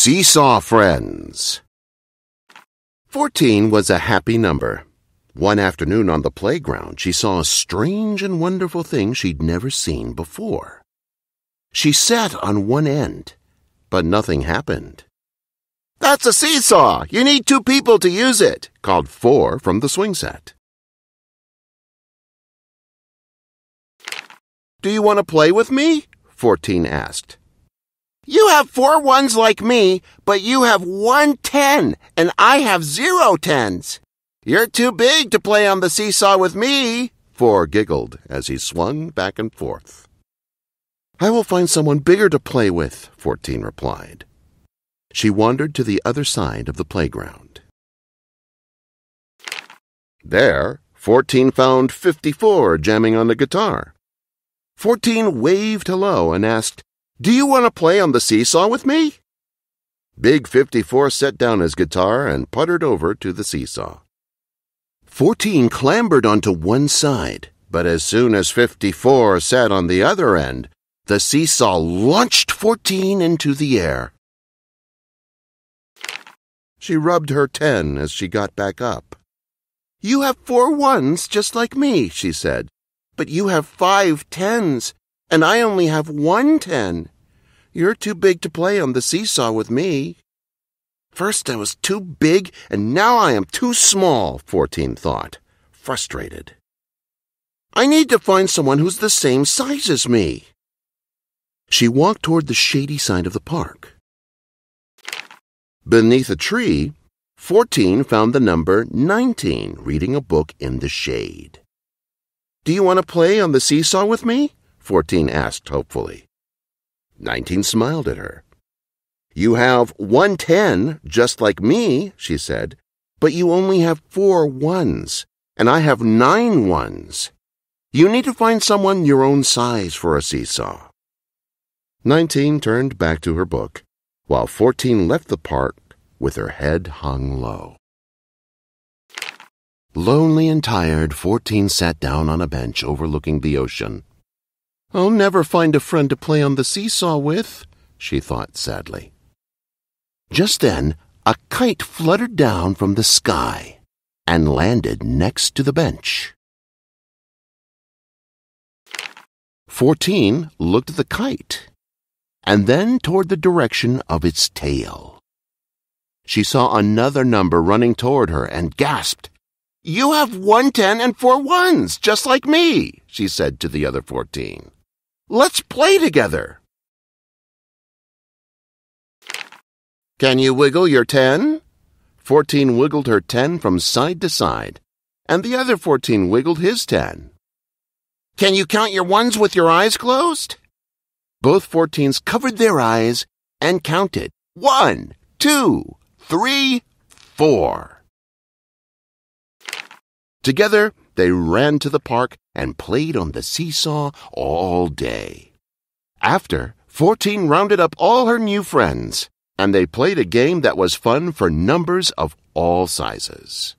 Seesaw Friends. Fourteen was a happy number. One afternoon on the playground, she saw a strange and wonderful thing she'd never seen before. She sat on one end, but nothing happened. That's a seesaw! You need two people to use it, called Four from the swing set. Do you want to play with me? Fourteen asked. You have four ones like me, but you have one ten, and I have zero tens. You're too big to play on the seesaw with me, Four giggled as he swung back and forth. I will find someone bigger to play with, Fourteen replied. She wandered to the other side of the playground. There, Fourteen found Fifty-four jamming on the guitar. Fourteen waved hello and asked, Do you want to play on the seesaw with me? Big 54 set down his guitar and puttered over to the seesaw. 14 clambered onto one side, but as soon as 54 sat on the other end, the seesaw launched 14 into the air. She rubbed her 10 as she got back up. You have four ones just like me, she said. But you have five tens, and I only have one ten. You're too big to play on the seesaw with me. First I was too big, and now I am too small, Fourteen thought, frustrated. I need to find someone who's the same size as me. She walked toward the shady side of the park. Beneath a tree, Fourteen found the number 19 reading a book in the shade. Do you want to play on the seesaw with me? Fourteen asked hopefully. Nineteen smiled at her. You have one ten, just like me, she said, but you only have four ones, and I have nine ones. You need to find someone your own size for a seesaw. Nineteen turned back to her book, while fourteen left the park with her head hung low. Lonely and tired, Fourteen sat down on a bench overlooking the ocean. I'll never find a friend to play on the seesaw with, she thought sadly. Just then, a kite fluttered down from the sky and landed next to the bench. Fourteen looked at the kite and then toward the direction of its tail. She saw another number running toward her and gasped. You have one ten and four ones, just like me, she said to the other fourteen. Let's play together. Can you wiggle your ten? Fourteen wiggled her ten from side to side, and the other fourteen wiggled his ten. Can you count your ones with your eyes closed? Both fourteens covered their eyes and counted. One, two, three, four. Together, they ran to the park and played on the seesaw all day. After, Fourteen rounded up all her new friends, and they played a game that was fun for numbers of all sizes.